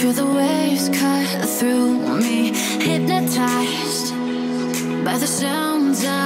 Feel the waves cut through me Hypnotized by the sounds of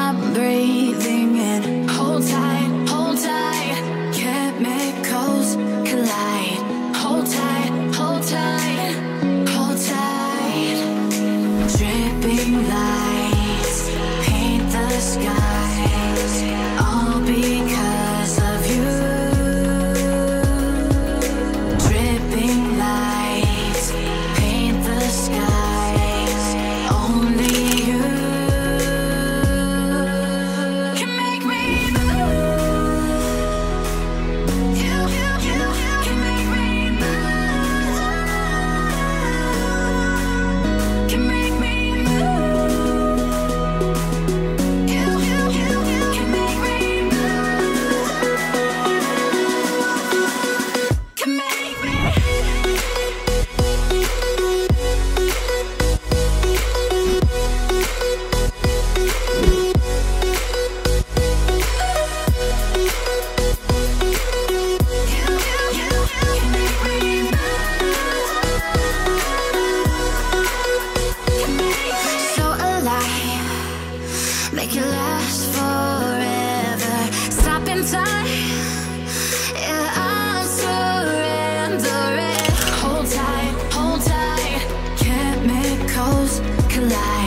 make it last forever. Time, yeah, I'm surrendering. Hold tight, hold tight, chemicals collide.